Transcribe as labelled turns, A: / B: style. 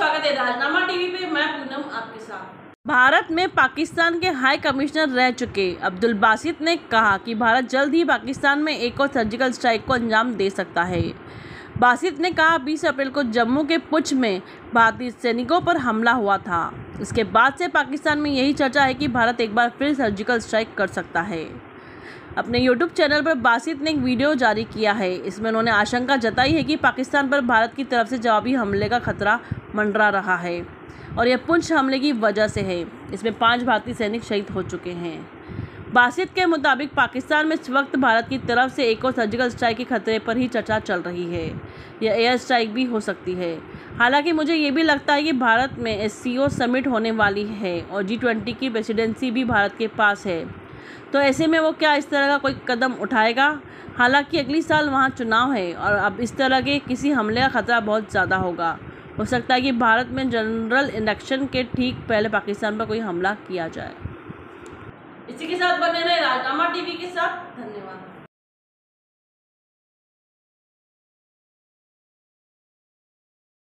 A: स्वागत है राजनामा टीवी पे, मैं पूनम आपके साथ। भारत में पाकिस्तान के हाई कमिश्नर रह चुके। अब्दुल बासित ने कहा कि भारत जल्द ही पाकिस्तान में एक और सर्जिकल स्ट्राइक को अंजाम दे सकता है। बासित ने कहा 20 अप्रैल को जम्मू के पुछ में भारतीय सैनिकों पर हमला हुआ था। इसके बाद से पाकिस्तान में यही चर्चा है कि भारत एक बार फिर सर्जिकल स्ट्राइक कर सकता है। अपने यूट्यूब चैनल पर बासित ने एक वीडियो जारी किया है। इसमें उन्होंने आशंका जताई है कि पाकिस्तान पर भारत की तरफ़ से जवाबी हमले का खतरा मंडरा रहा है और यह पुंछ हमले की वजह से है। इसमें पाँच भारतीय सैनिक शहीद हो चुके हैं। बासित के मुताबिक पाकिस्तान में इस वक्त भारत की तरफ़ से एक और सर्जिकल स्ट्राइक के खतरे पर ही चर्चा चल रही है। यह एयर स्ट्राइक भी हो सकती है। हालाँकि मुझे ये भी लगता है कि भारत में एससीओ समिट होने वाली है और जी की प्रेसिडेंसी भी भारत के पास है। तो ऐसे में वो क्या इस तरह का कोई कदम उठाएगा? हालाँकि अगली साल वहाँ चुनाव है और अब इस तरह के किसी हमले का खतरा बहुत ज़्यादा होगा। हो सकता है कि भारत में जनरल इलेक्शन के ठीक पहले पाकिस्तान पर कोई हमला किया जाए। इसी के साथ बने रहे राजनामा टीवी के साथ।